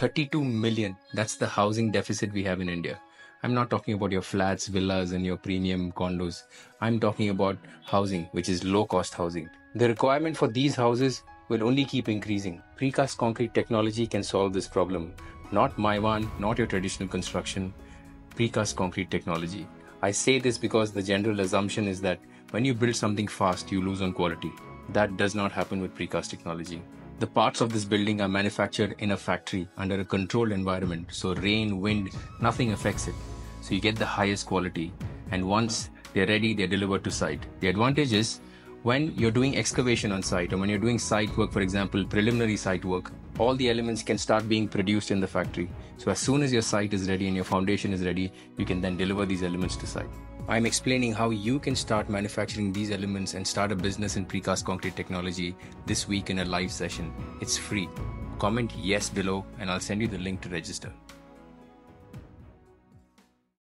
32 million. That's the housing deficit we have in India. I'm not talking about your flats, villas, and your premium condos. I'm talking about housing, which is low cost housing. The requirement for these houses will only keep increasing. Precast concrete technology can solve this problem. Not Mivan, not your traditional construction, precast concrete technology. I say this because the general assumption is that when you build something fast, you lose on quality. That does not happen with precast technology. The parts of this building are manufactured in a factory under a controlled environment, so rain, wind, nothing affects it. So you get the highest quality. And once they're ready, they're delivered to site. The advantage is when you're doing excavation on site or when you're doing site work, for example, preliminary site work, all the elements can start being produced in the factory. So as soon as your site is ready and your foundation is ready, you can then deliver these elements to site. I'm explaining how you can start manufacturing these elements and start a business in precast concrete technology this week in a live session. It's free. Comment yes below and I'll send you the link to register.